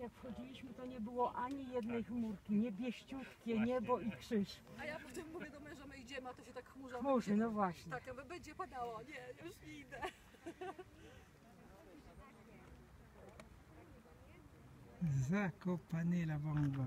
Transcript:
Jak wchodziliśmy, to nie było ani jednej tak. chmurki, niebieściutkie niebo i krzyż. A ja potem mówię do męża, my idziemy, a to się tak chmurza. Chmurzy, no właśnie. Tak, aby będzie padało. Nie, już nie idę. Zakopane la bomba.